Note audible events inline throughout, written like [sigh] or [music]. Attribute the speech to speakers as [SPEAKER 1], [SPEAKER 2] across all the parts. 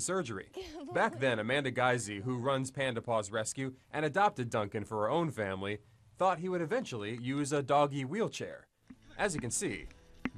[SPEAKER 1] surgery. Back then, Amanda Giese, who runs Panda Paws Rescue and adopted Duncan for her own family, thought he would eventually use a doggy wheelchair. As you can see,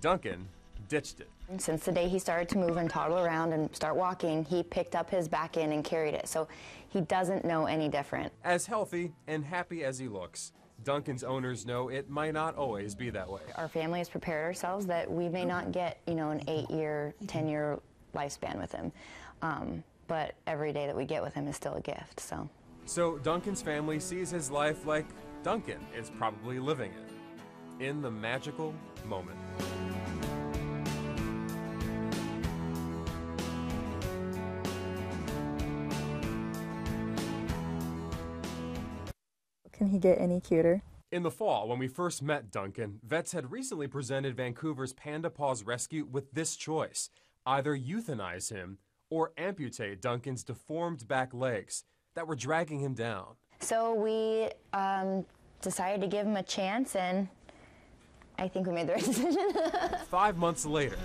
[SPEAKER 1] Duncan ditched it.
[SPEAKER 2] Since the day he started to move and toddle around and start walking, he picked up his back end and carried it. So he doesn't know any different.
[SPEAKER 1] As healthy and happy as he looks, Duncan's owners know it might not always be that way.
[SPEAKER 2] Our family has prepared ourselves that we may not get, you know, an eight-year, ten-year lifespan with him. Um, but every day that we get with him is still a gift. So.
[SPEAKER 1] So Duncan's family sees his life like Duncan is probably living it, in the magical moment.
[SPEAKER 3] Can he get any cuter?
[SPEAKER 1] In the fall, when we first met Duncan, vets had recently presented Vancouver's Panda Paws Rescue with this choice either euthanize him or amputate Duncan's deformed back legs that were dragging him down.
[SPEAKER 2] So we um, decided to give him a chance, and I think we made the right [laughs] decision.
[SPEAKER 1] Five months later,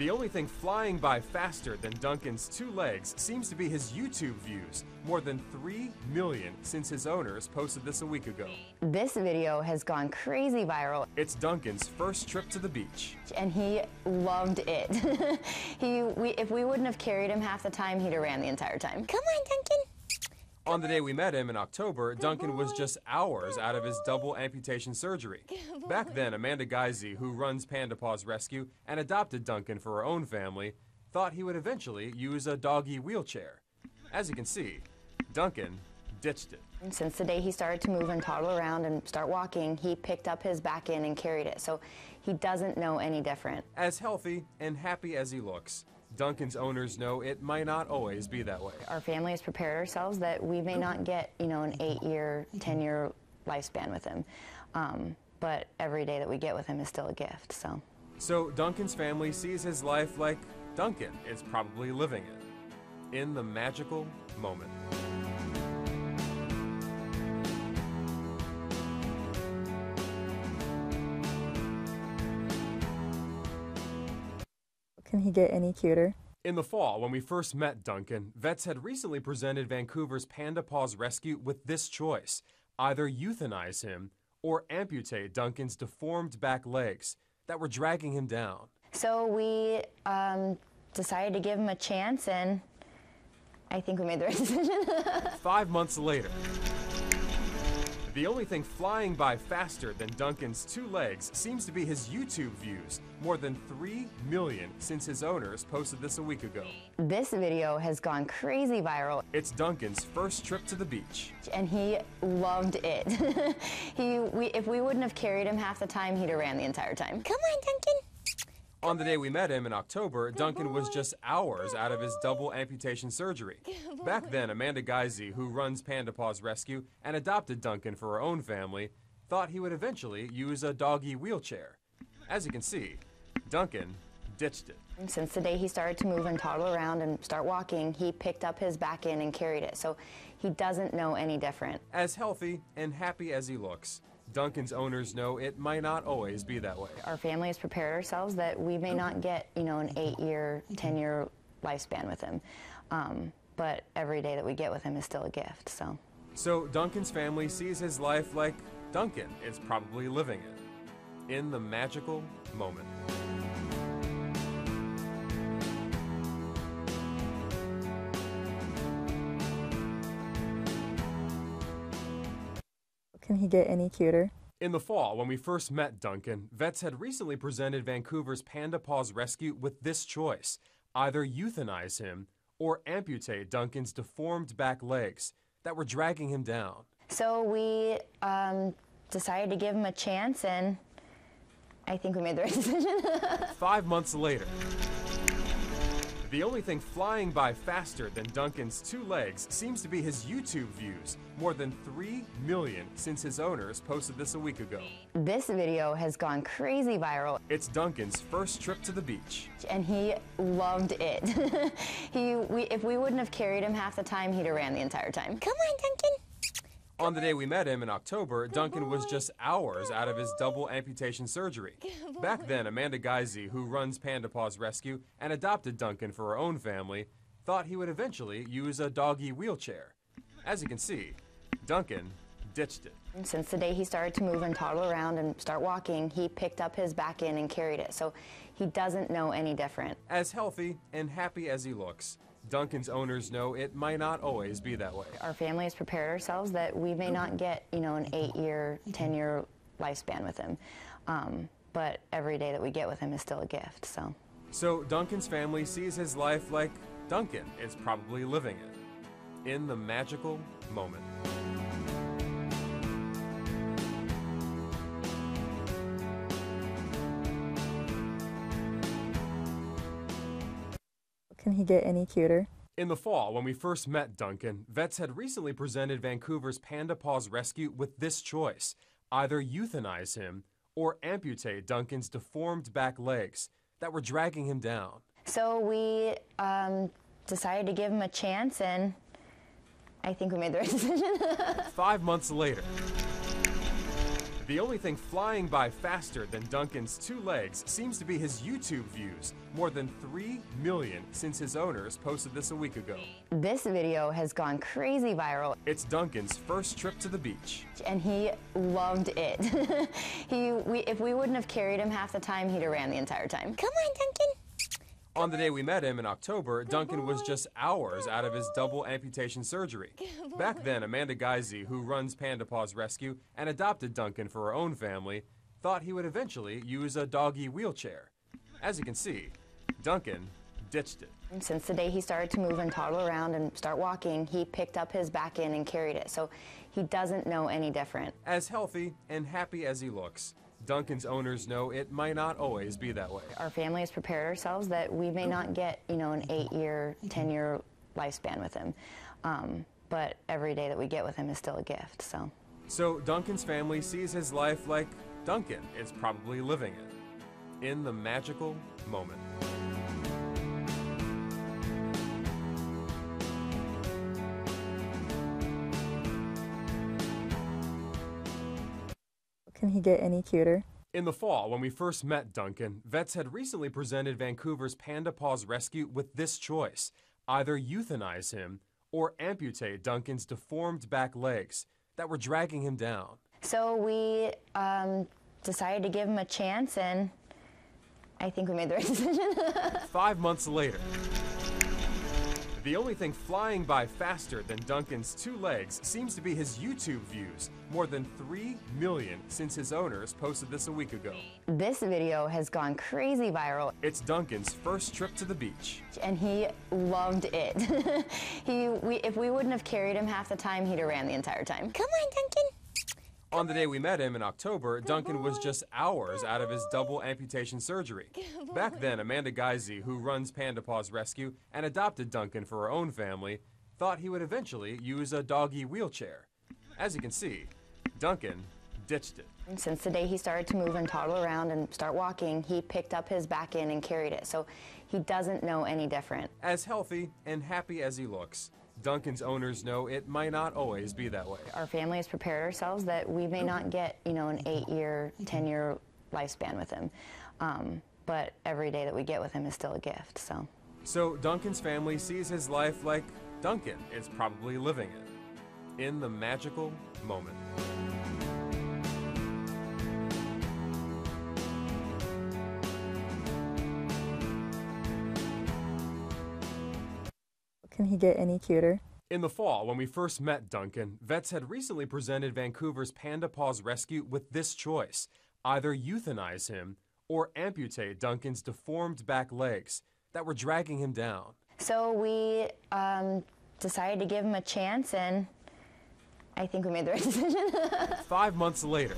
[SPEAKER 1] the only thing flying by faster than Duncan's two legs seems to be his YouTube views, more than 3 million since his owners posted this a week ago.
[SPEAKER 2] This video has gone crazy viral.
[SPEAKER 1] It's Duncan's first trip to the beach.
[SPEAKER 2] And he loved it. [laughs] he, we, if we wouldn't have carried him half the time, he'd have ran the entire time. Come on, Duncan.
[SPEAKER 1] On the day we met him in October, Duncan was just hours out of his double amputation surgery. Back then, Amanda Giese, who runs Panda Paws Rescue and adopted Duncan for her own family, thought he would eventually use a doggy wheelchair. As you can see, Duncan ditched it.
[SPEAKER 2] Since the day he started to move and toddle around and start walking, he picked up his back end and carried it. So he doesn't know any different.
[SPEAKER 1] As healthy and happy as he looks, Duncan's owners know it might not always be that way.
[SPEAKER 2] Our family has prepared ourselves that we may not get, you know, an eight-year, ten-year lifespan with him. Um, but every day that we get with him is still a gift. So.
[SPEAKER 1] So Duncan's family sees his life like Duncan is probably living it, in the magical moment.
[SPEAKER 3] Can he get any cuter?
[SPEAKER 1] In the fall, when we first met Duncan, vets had recently presented Vancouver's Panda Paws Rescue with this choice either euthanize him or amputate Duncan's deformed back legs that were dragging him down.
[SPEAKER 2] So we um, decided to give him a chance, and I think we made the right [laughs] decision.
[SPEAKER 1] Five months later, the only thing flying by faster than Duncan's two legs seems to be his YouTube views, more than 3 million since his owners posted this a week ago.
[SPEAKER 2] This video has gone crazy viral.
[SPEAKER 1] It's Duncan's first trip to the beach.
[SPEAKER 2] And he loved it. [laughs] he, we, if we wouldn't have carried him half the time, he'd have ran the entire time. Come on, Duncan.
[SPEAKER 1] On the day we met him in October, Duncan was just hours out of his double amputation surgery. Back then, Amanda Giese, who runs Panda Paws Rescue and adopted Duncan for her own family, thought he would eventually use a doggy wheelchair. As you can see, Duncan ditched it.
[SPEAKER 2] Since the day he started to move and toddle around and start walking, he picked up his back end and carried it. So he doesn't know any different.
[SPEAKER 1] As healthy and happy as he looks, Duncan's owners know it might not always be that way.
[SPEAKER 2] Our family has prepared ourselves that we may not get, you know, an eight-year, ten-year lifespan with him. Um, but every day that we get with him is still a gift. So.
[SPEAKER 1] So Duncan's family sees his life like Duncan is probably living it, in the magical moment.
[SPEAKER 3] Can he get any cuter?
[SPEAKER 1] In the fall, when we first met Duncan, vets had recently presented Vancouver's Panda Paws Rescue with this choice either euthanize him or amputate Duncan's deformed back legs that were dragging him down.
[SPEAKER 2] So we um, decided to give him a chance, and I think we made the right [laughs] decision.
[SPEAKER 1] Five months later, the only thing flying by faster than Duncan's two legs seems to be his YouTube views, more than 3 million since his owners posted this a week ago.
[SPEAKER 2] This video has gone crazy viral.
[SPEAKER 1] It's Duncan's first trip to the beach.
[SPEAKER 2] And he loved it. [laughs] he, we, if we wouldn't have carried him half the time, he'd have ran the entire time. Come on, Duncan.
[SPEAKER 1] On the day we met him in October, Duncan was just hours out of his double amputation surgery. Back then, Amanda Giese, who runs Panda Paws Rescue and adopted Duncan for her own family, thought he would eventually use a doggy wheelchair. As you can see, Duncan ditched it.
[SPEAKER 2] Since the day he started to move and toddle around and start walking, he picked up his back in and carried it. So he doesn't know any different.
[SPEAKER 1] As healthy and happy as he looks, Duncan's owners know it might not always be that way.
[SPEAKER 2] Our family has prepared ourselves that we may not get, you know, an eight-year, ten-year lifespan with him. Um, but every day that we get with him is still a gift. So.
[SPEAKER 1] So Duncan's family sees his life like Duncan is probably living it, in the magical moment.
[SPEAKER 3] Can he get any cuter?
[SPEAKER 1] In the fall, when we first met Duncan, vets had recently presented Vancouver's Panda Paws Rescue with this choice either euthanize him or amputate Duncan's deformed back legs that were dragging him down.
[SPEAKER 2] So we um, decided to give him a chance, and I think we made the [laughs] right decision.
[SPEAKER 1] Five months later, the only thing flying by faster than Duncan's two legs seems to be his YouTube views, more than 3 million since his owners posted this a week ago.
[SPEAKER 2] this video has gone crazy viral,
[SPEAKER 1] It's Duncan's first trip to the beach.
[SPEAKER 2] and he loved it. [laughs] he, we, if we wouldn't have carried him half the time, he'd have ran the entire time. Come on, Duncan.
[SPEAKER 1] On the day we met him in [laughs] October, Duncan was just hours out of his double amputation surgery. [laughs] Back then, Amanda Giese, who runs Panda Paws Rescue and adopted Duncan for her own family, thought he would eventually use a doggy wheelchair. As you can see, Duncan ditched it.
[SPEAKER 2] Since the day he started to move and toddle around and start walking, he picked up his back in and carried it. So he doesn't know any different.
[SPEAKER 1] As healthy and happy as he looks, Duncan's owners know it might not always be that way.
[SPEAKER 2] Our family has prepared ourselves that we may not get, you know, an eight-year, ten-year lifespan with him. Um, but every day that we get with him is still a gift. So.
[SPEAKER 1] So Duncan's family sees his life like Duncan is probably living it, in the magical moment.
[SPEAKER 3] Can he get any cuter?
[SPEAKER 1] In the fall, when we first met Duncan, vets had recently presented Vancouver's Panda Paws Rescue with this choice either euthanize him or amputate Duncan's deformed back legs that were dragging him down.
[SPEAKER 2] So we um, decided to give him a chance, and I think we made the right [laughs] decision.
[SPEAKER 1] Five months later, the only thing flying by faster than Duncan's two legs seems to be his YouTube views, more than 3 million since his owners posted this a week ago.
[SPEAKER 2] this video has gone crazy viral,
[SPEAKER 1] It's Duncan's first trip to the beach.
[SPEAKER 2] and he loved it. [laughs] he, we, if we wouldn't have carried him half the time, he'd have ran the entire time. Come on, Duncan.
[SPEAKER 1] On the day we met him in October, Duncan was just hours out of his double amputation surgery. Back then, Amanda Giese, who runs Panda Paws Rescue and adopted Duncan for her own family, thought he would eventually use a doggy wheelchair. As you can see, Duncan ditched it.
[SPEAKER 2] Since the day he started to move and toddle around and start walking, he picked up his back in and carried it. So he doesn't know any different.
[SPEAKER 1] As healthy and happy as he looks, Duncan's owners know it might not always be that way.
[SPEAKER 2] Our family has prepared ourselves that we may not get, you know, an eight-year, ten-year lifespan with him. Um, but every day that we get with him is still a gift. So.
[SPEAKER 1] So Duncan's family sees his life like Duncan is probably living it, in the magical moment.
[SPEAKER 3] He get any cuter?
[SPEAKER 1] In the fall, when we first met Duncan, vets had recently presented Vancouver's Panda Paws Rescue with this choice either euthanize him or amputate Duncan's deformed back legs that were dragging him down.
[SPEAKER 2] So we um, decided to give him a chance, and I think we made the right [laughs] decision.
[SPEAKER 1] Five months later,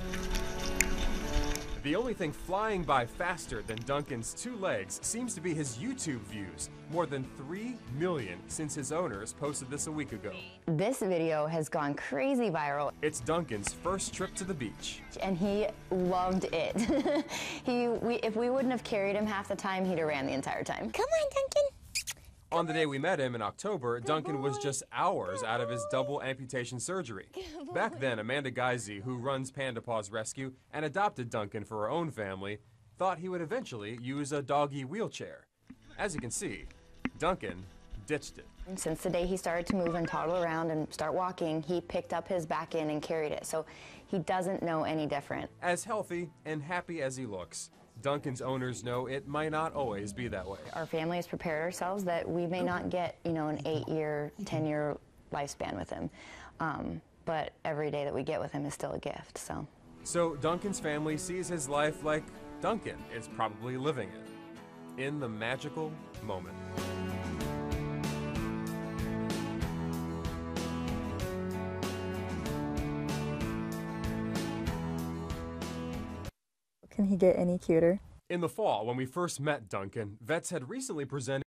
[SPEAKER 1] the only thing flying by faster than Duncan's two legs seems to be his YouTube views, more than 3 million since his owners posted this a week ago.
[SPEAKER 2] this video has gone crazy viral,
[SPEAKER 1] It's Duncan's first trip to the beach.
[SPEAKER 2] and he loved it. [laughs] he, we, if we wouldn't have carried him half the time, he'd have ran the entire time. Come on, Duncan.
[SPEAKER 1] On the day we met him in October, Duncan was just hours out of his double amputation surgery. Back then, Amanda Giese, who runs Panda Paws Rescue and adopted Duncan for her own family, thought he would eventually use a doggy wheelchair. As you can see, Duncan ditched it.
[SPEAKER 2] And since the day he started to move and toddle around and start walking, he picked up his back end and carried it. So he doesn't know any different.
[SPEAKER 1] As healthy and happy as he looks, Duncan's owners know it might not always be that way.
[SPEAKER 2] Our family has prepared ourselves that we may not get, you know, an eight-year, ten-year lifespan with him. Um, but every day that we get with him is still a gift. So.
[SPEAKER 1] So Duncan's family sees his life like Duncan is probably living it, in the magical moment.
[SPEAKER 3] He get any cuter?
[SPEAKER 1] In the fall, when we first met Duncan, vets had recently presented